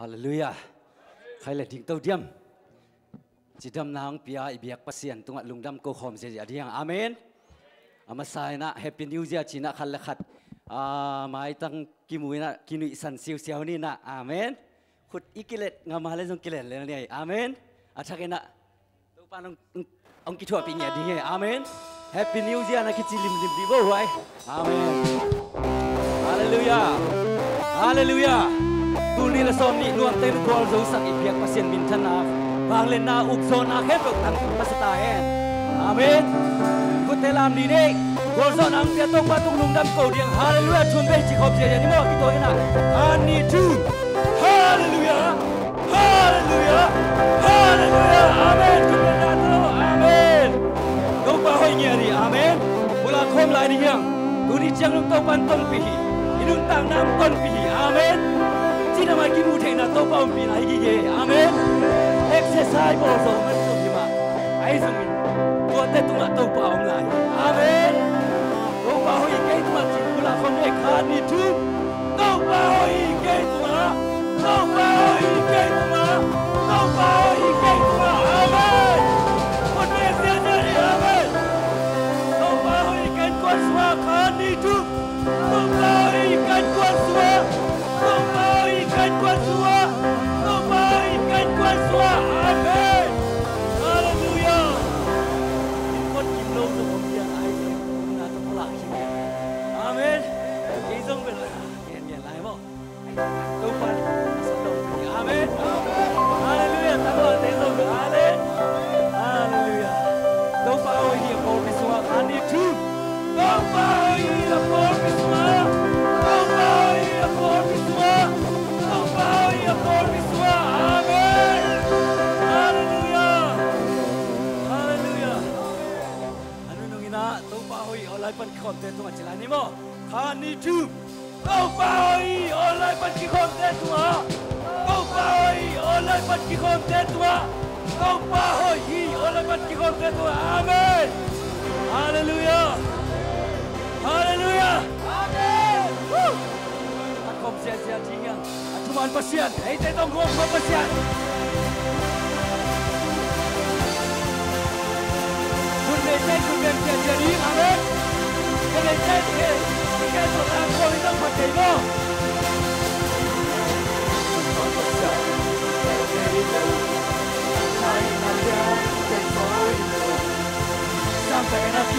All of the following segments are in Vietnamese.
Hallelujah. Khai là tiếng tâu điểm. Chỉ đâm nang pia i biak pasien tunga lungdam ko khom dễ ya diang. Amen. À, Ama sai na, happy new year china khal khat. À mai tăng kimui na kinui san siêu siêu ni na. Amen. Khut ikilet ngamale jong kilet le ni. Amen. À, Athake na. Tu pa ông ông kỹ thuật bị nhẹ đi Amen. Happy New Year na kichi lim lim di vô hoài. Amen. Hallelujah. Hallelujah. ตูลีละโซนนี่รวมเต็มควอลโซสักอีเพียงปร์เซ็นต์มินธนาบางเลนนาอุกโซนอาเคตกตังพัสตาเอนอาเมนกุเทลามดีเด็กวอลโซนอังเตียตงมาตุงลุงดำโกเดียงฮาเลลูยาชุนเบจิคอบเจียนี่มอกิโตเอนาอานีทูฮาเลลูยาฮาเลลูยาฮาเลลูยาอาเมนกุเตลามโลอาเมนดงปาหอยเงียรีอาเมนบุลาคมลายดีเฮียงตูดิเจียงลุงตงปันต้นปีอินุต่างน้ำต้นปีอาเมนီနမကိမှုထိန်တာတော့ပေါ့ပြင်လိုက်ကြီးရဲ့အာမင် exercise ပေါ့ဆိုမဆုပြမအဲဆိုမင်းကိုတက်တူမတော့ပေါ့အောင်လာအာမင်တော့ပေါ့ဟိကိတ်မတ်ကူလာခွန်ရဲ့ခါနီတူတော့ပေါ့ဟိကိတ်မတ်တော့ပေါ့ဟိကိတ်မတ်တော့ပေါ့ဟိကိတ်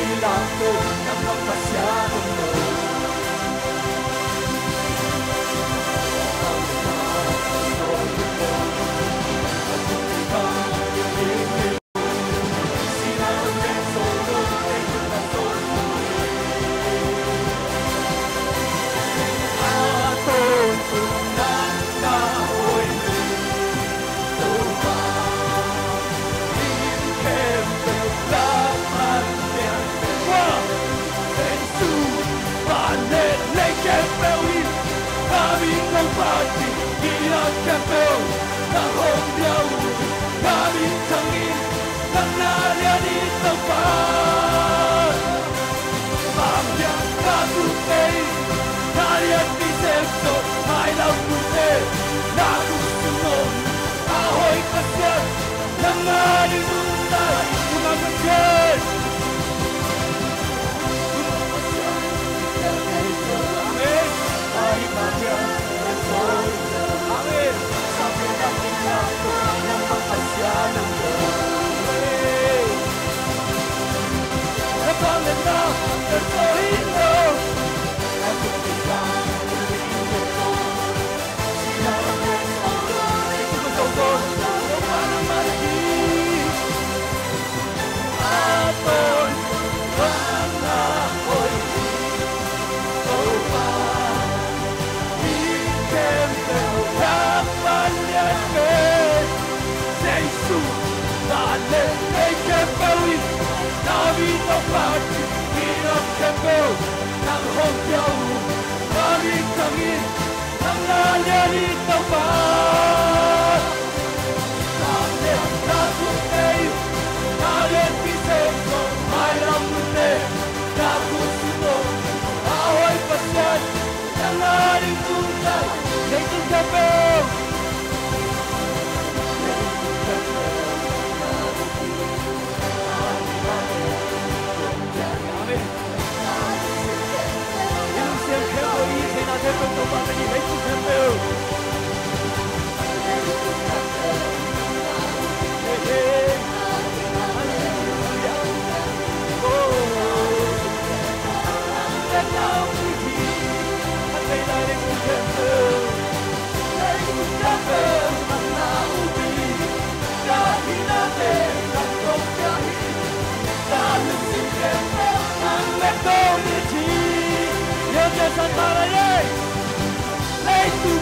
Kailangan ko ng magpasyadong Manganito pa. Santarelli!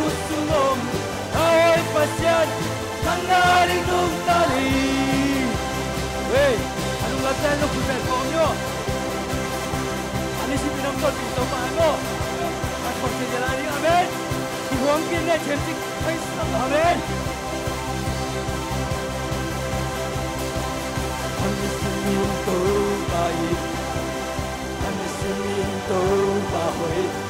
kusulong Ay pasyan Nang naling nung tali Hey, anong lang tayo kung sa'yo ko nyo? Ano si pinamdol, pinto pa ano? At kung sa'yo nalang amin Iwang kinne, chemsik, kaysa ng amin Ano si pinamdol, pahit Ano si pinamdol, pahit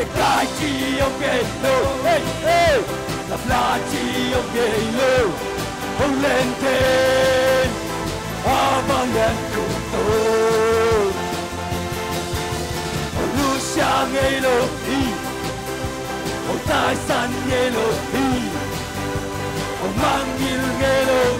Flaggi omgelo, ehi, ehi, la flaggi omgelo, on lenten, avangen kuto. On lusiang Elohi, on taisan Elohi, on mangil Elohi.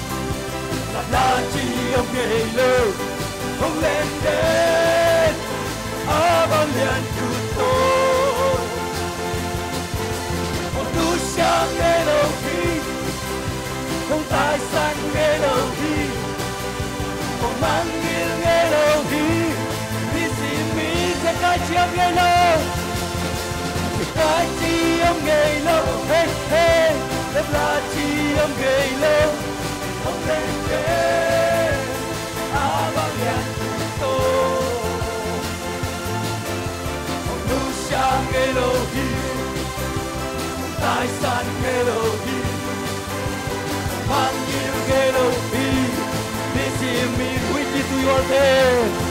là Kitigani, chi ông nghề lơ không lên đến ở bao liền cụ tôi. Một tu sáng nghe đầu khi không tài sản nghe đầu khi không mang nghiêng nghe đầu khi vì gì mi sẽ cái chi ông nghe lâu. Cái chi ông nghề lâu hey hey là chi ông nghề lâu. 红日升在马来西亚，从雪山的路线，从大山的路线，从朋友的路线，彼此连起双手。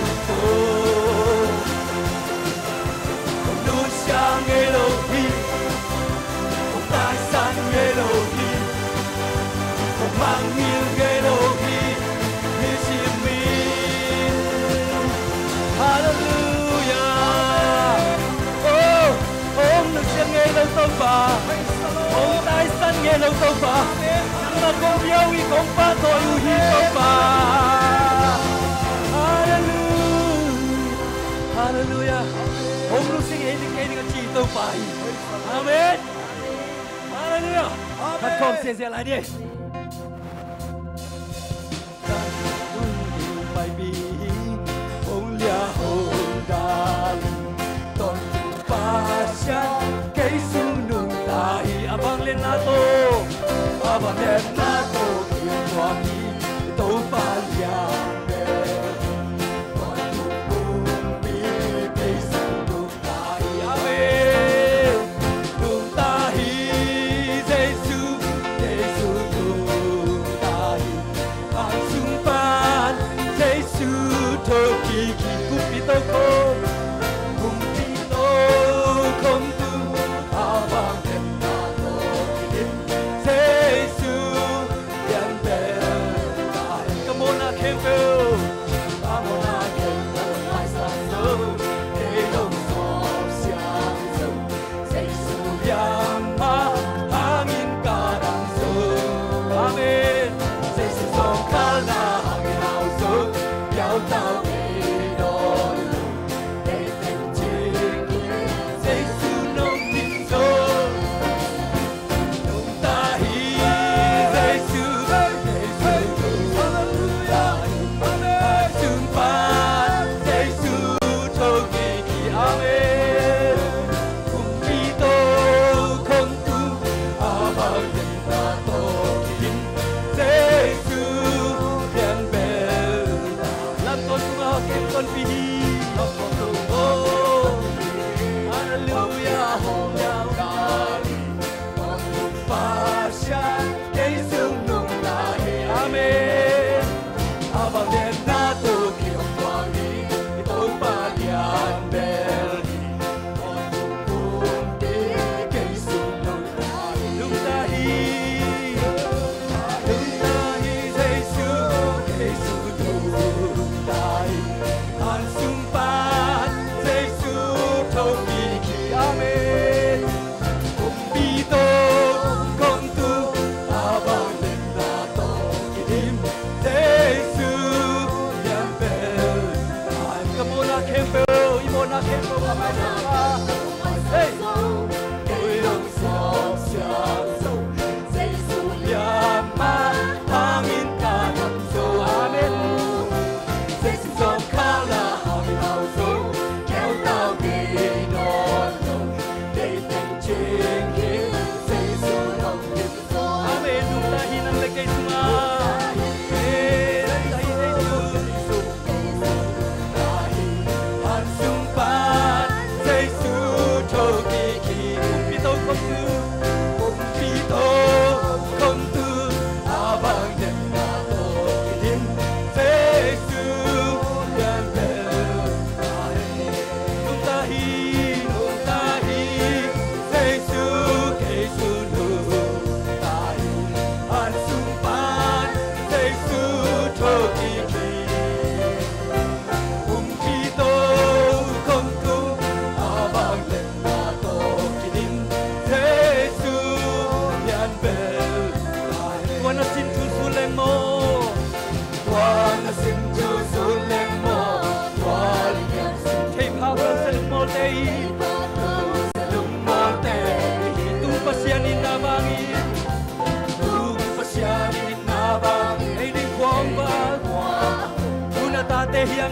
tôn Ông tay sân nghe lâu tôn bà Nhưng mà con yêu y con ba tôi yêu hi tôn bà Hallelujah. Hallelujah. Ông lúc sinh ấy thì cái này chỉ tôn bà Amen. Hallelujah. Thật không xin sẽ lại đi. chan kei su nun tai abang lên la to abang em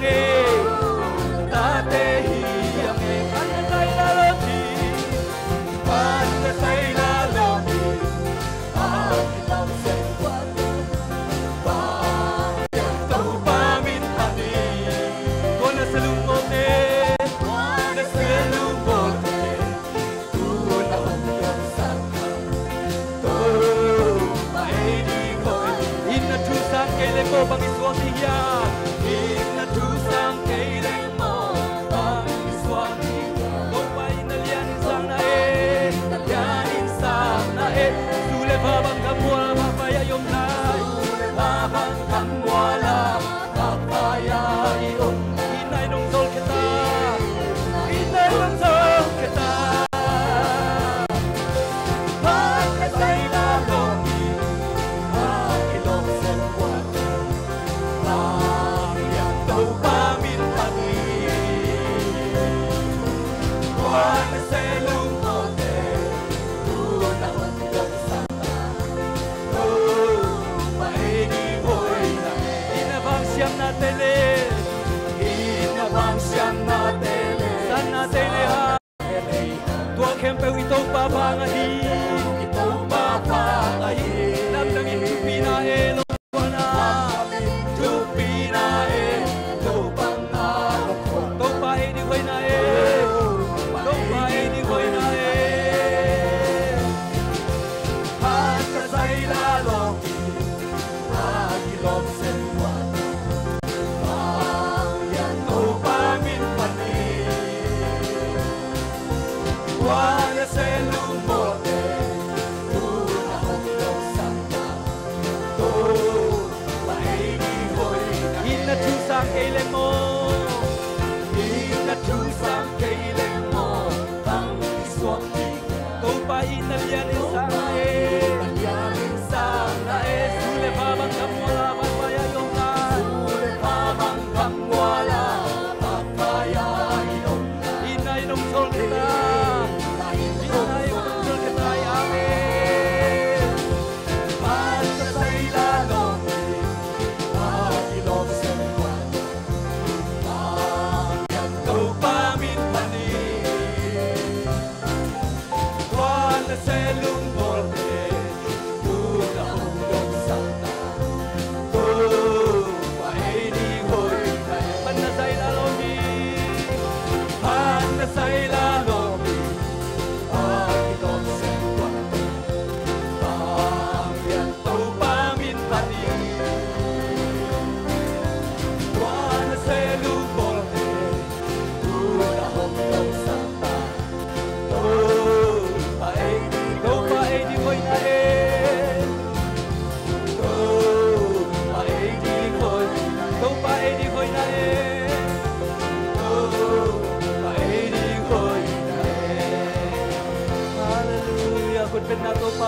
Ei!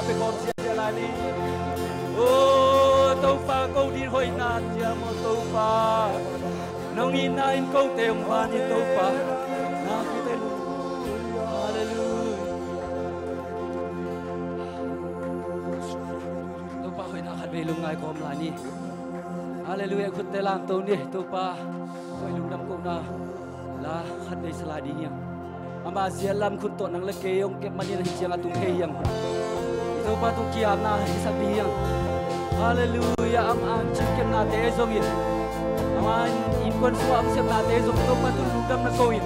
Pe kom sia sia lani o, tau pa câu di hoi na tia mo tau pa. Nong in na in câu te um pa ni tau pa. Na ki te. Lu Hallelujah. Tau pa hoi na khat ve lu ngai kom la ni. Hallelujah, khut te lang tau ni, tau pa. Hoi lu nam ko na La khat ve sala di yang ama zia lam khun to nang le ke yong ke manin na atung he yang. Rupa tu kia na hisa biang Hallelujah am am chicken na te zong in Aman in kon su am sem na te zong Rupa tu lugam na koin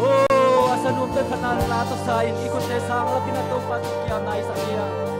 Oh asan upte khana la to sa in Ikon te sang lapin na rupa tu kia na hisa biang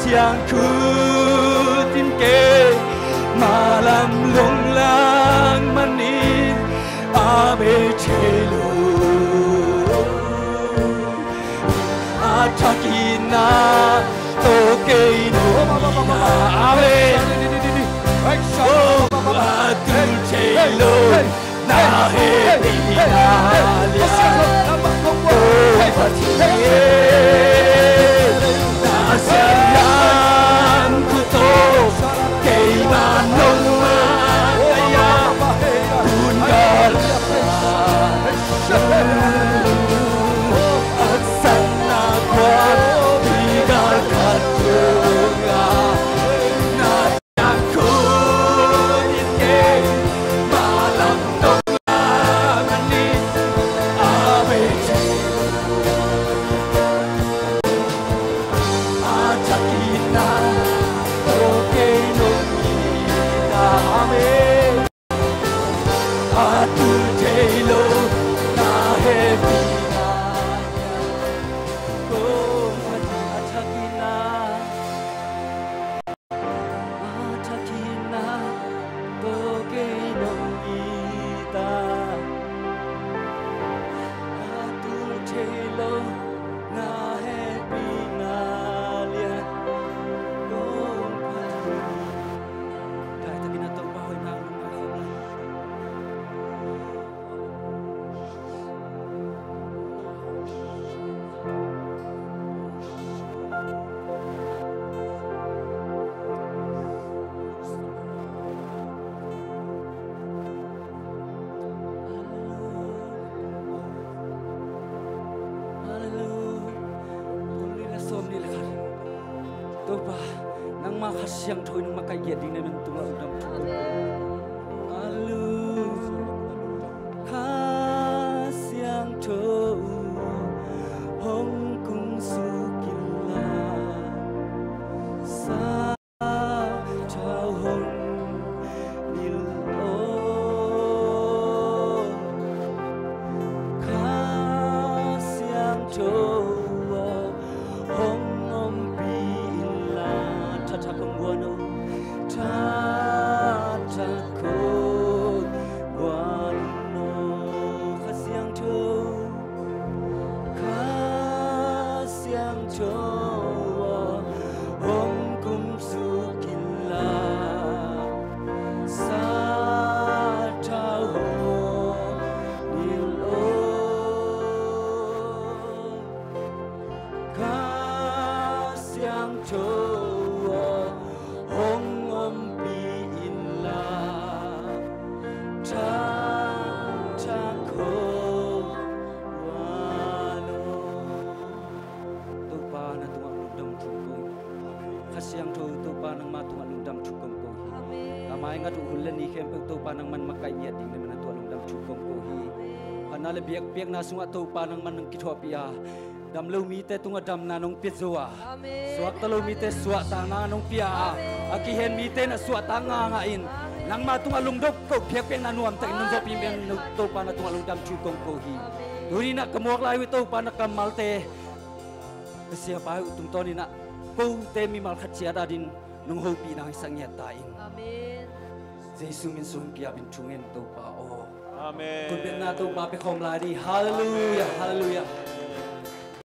Na tiang kutin ke malam lung lang manin ame chelo Atakina toke no ame Oh, atul chelo na he siang thoy nung makai na ng tulang ng tu panang man makai niat ding mana tu alung dam cukup kohi. Ana biak biak na sungat tau panang man ki thop dam lu mi te tunga dam na nong pit zua suak te lu mi te suak nong pia. Aki hen mi te na suak ta nga nang ma tunga lung dok ko biak biak na nuam te nong dok pi men nu tau panang tunga lung dam cukup kohi. Duri nak kemuak lai tu panang kamal te. Siapa utung toni nak kau temi mal khatsiat din nung hopi nang isang yatain Jesu min sum kia bin chungen to pa o Amen. Kun biết na tu ba pe khom lai đi. Hallelujah, hallelujah.